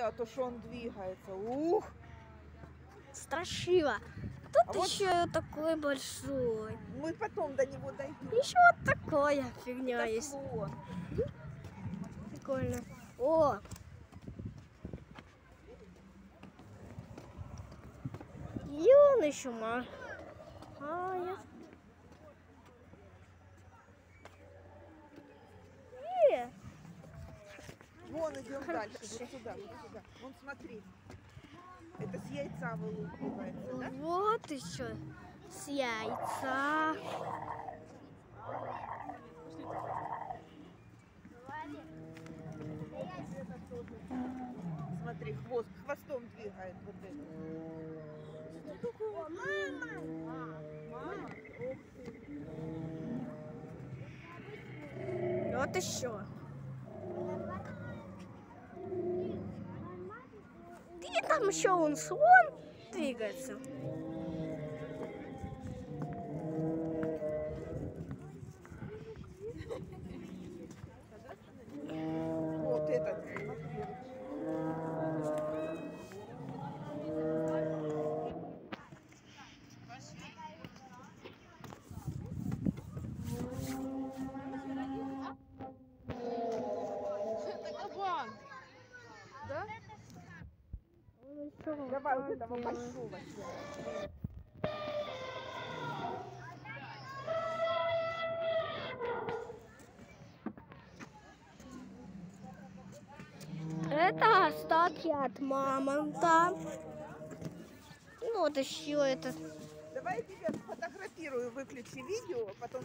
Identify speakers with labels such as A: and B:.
A: а то, что он двигается. Ух!
B: Страшила. Тут
A: А вот-
B: еще такой большой.
A: Мы потом до него дойдем.
B: Еще вот такая фигня
A: Это
B: есть.
A: слон.
B: Прикольно. О! И он еще ма. А, я... Э,
A: Вон идем дальше, вот сюда, вот сюда. Вон смотри. Это с яйца вылупливается, да?
B: Вот еще с яйца.
A: Смотри, хвост, хвостом двигает вот это.
B: Вот еще. И там еще он слон двигается.
A: Вот этот, смотри.
B: Еще
A: Давай вот этого большого.
B: Это остатки от мамонта. И вот еще этот.
A: Давай я тебя сфотографирую, выключи видео, потом